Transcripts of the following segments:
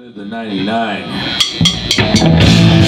Live the 99.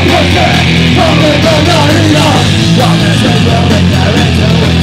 Don't let the night in us will return to